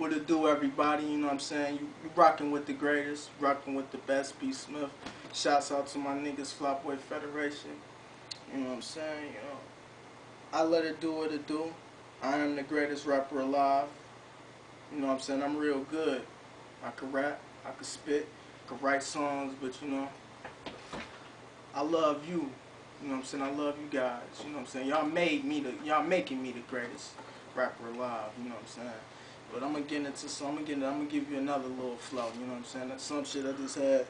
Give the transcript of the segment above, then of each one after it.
What it do, everybody? You know what I'm saying? You, you rocking with the greatest, rocking with the best, B. Smith. Shouts out to my niggas, Flopboy Federation. You know what I'm saying? You know, I let it do what it do. I am the greatest rapper alive. You know what I'm saying? I'm real good. I can rap, I can spit, I can write songs, but you know, I love you. You know what I'm saying? I love you guys. You know what I'm saying? Y'all made me the y'all making me the greatest rapper alive, you know what I'm saying? But I'm gonna get into some I'm gonna get I'm gonna give you another little flow, you know what I'm saying? That's some shit I just had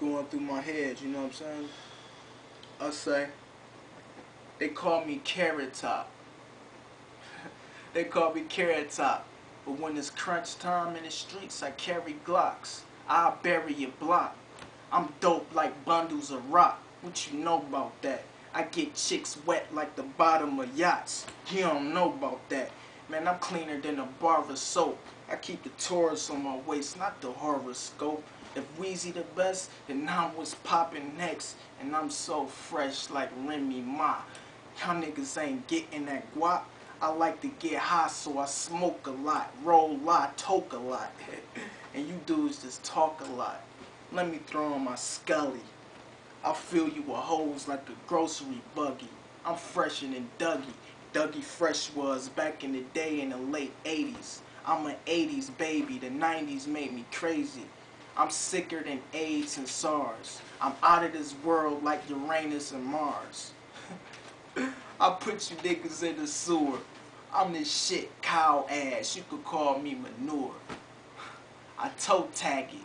going through my head, you know what I'm saying? I say they call me Carrot Top. they call me Carrot Top. But when it's crunch time in the streets, I carry Glocks. I'll bury your block. I'm dope like bundles of rock. What you know about that? I get chicks wet like the bottom of yachts. You don't know about that. Man, I'm cleaner than a bar of soap. I keep the Taurus on my waist, not the horoscope. If Weezy the best, then I'm what's popping next. And I'm so fresh like Remy Ma. Y'all niggas ain't getting that guap. I like to get high, so I smoke a lot, roll a lot, toke a lot. and you dudes just talk a lot. Let me throw on my scully. I'll fill you with holes like a grocery buggy. I'm fresher than Dougie. Dougie Fresh was back in the day in the late 80s. I'm an 80s baby. The 90s made me crazy. I'm sicker than AIDS and SARS. I'm out of this world like Uranus and Mars. I put you niggas in the sewer. I'm this shit cow ass. You could call me manure. I toe tag it.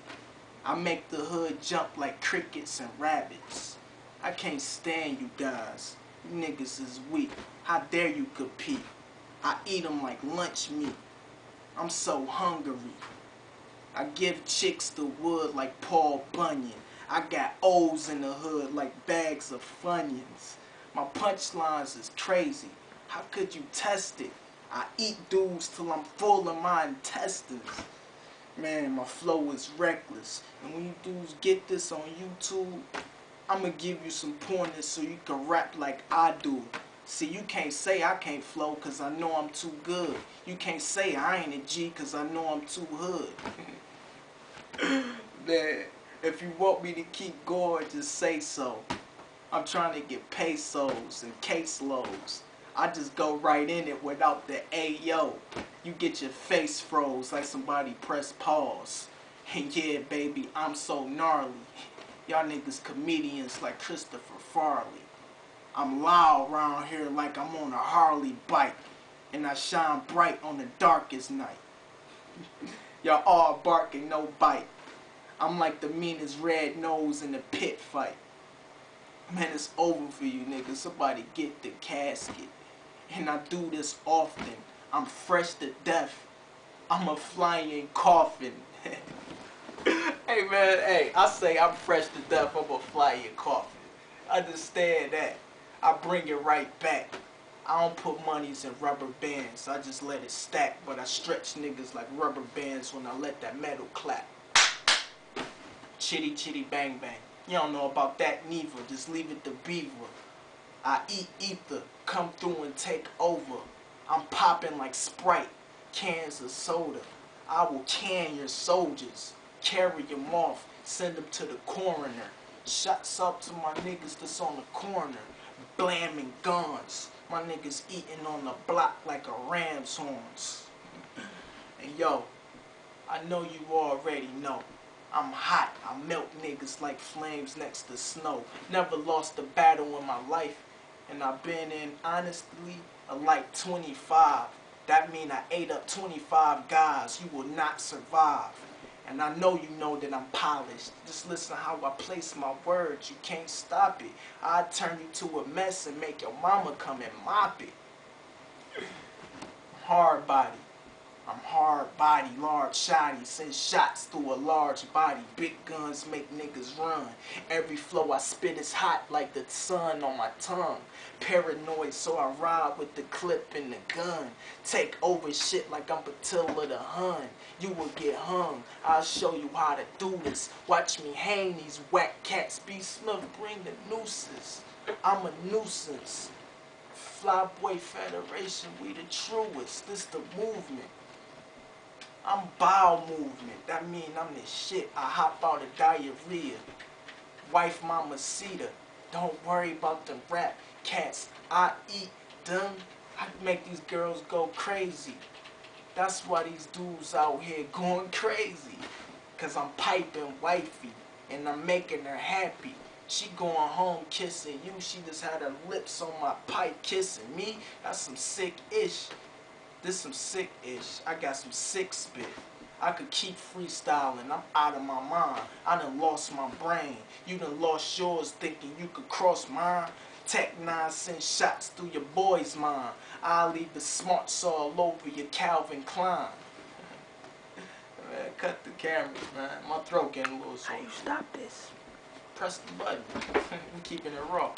I make the hood jump like crickets and rabbits. I can't stand you guys. Niggas is weak. How dare you compete? I eat them like lunch meat. I'm so hungry. I give chicks the wood like Paul Bunyan. I got O's in the hood like bags of Funyuns. My punchlines is crazy. How could you test it? I eat dudes till I'm full of my intestines. Man, my flow is reckless. And when you dudes get this on YouTube, I'm gonna give you some pointers so you can rap like I do. See, you can't say I can't flow cause I know I'm too good. You can't say I ain't a G cause I know I'm too hood. Man, if you want me to keep going, just say so. I'm trying to get pesos and caseloads. I just go right in it without the Ayo. You get your face froze like somebody pressed pause. And yeah, baby, I'm so gnarly. Y'all niggas comedians like Christopher Farley. I'm loud around here like I'm on a Harley bike. And I shine bright on the darkest night. Y'all all barking, no bite. I'm like the meanest red nose in the pit fight. Man, it's over for you niggas. Somebody get the casket. And I do this often. I'm fresh to death. I'm a flying coffin. hey man, hey, I say I'm fresh to death. I'm a flying coffin. Understand that. I bring it right back. I don't put monies in rubber bands. I just let it stack. But I stretch niggas like rubber bands when I let that metal clap. Chitty chitty bang bang. You don't know about that neither. Just leave it to Beaver. I eat ether, come through and take over. I'm popping like Sprite, cans of soda. I will can your soldiers, carry them off, send them to the coroner. Shots up to my niggas that's on the corner, blamming guns. My niggas eating on the block like a ram's horns. and yo, I know you already know. I'm hot. I melt niggas like flames next to snow. Never lost a battle in my life. And I've been in, honestly, a like 25. That mean I ate up 25 guys. You will not survive. And I know you know that I'm polished. Just listen how I place my words. You can't stop it. I turn you to a mess and make your mama come and mop it. Hard body. I'm hard body, large shotty, send shots through a large body. Big guns make niggas run. Every flow I spit is hot like the sun on my tongue. Paranoid, so I ride with the clip and the gun. Take over shit like I'm Attila the Hun. You will get hung. I'll show you how to do this. Watch me hang these whack cats. B Smith, bring the nooses. I'm a nuisance. Flopboy Federation, we the truest. This the movement. I'm bowel movement. That mean I'm the shit. I hop out of diarrhea. Wife mama cedar. Don't worry about the rap cats. I eat them. I make these girls go crazy. That's why these dudes out here going crazy. Cause I'm piping wifey and I'm making her happy. She going home kissing you. She just had her lips on my pipe kissing me. That's some sick ish. This some sick ish. I got some sick spit. I could keep freestyling. I'm out of my mind. I done lost my brain. You done lost yours thinking you could cross mine. Tec 9 send shots through your boy's mind. I'll leave the smarts all over your Calvin Klein. man, cut the cameras, man. My throat getting a little sore. How you stop this? Press the button. I'm keeping it raw.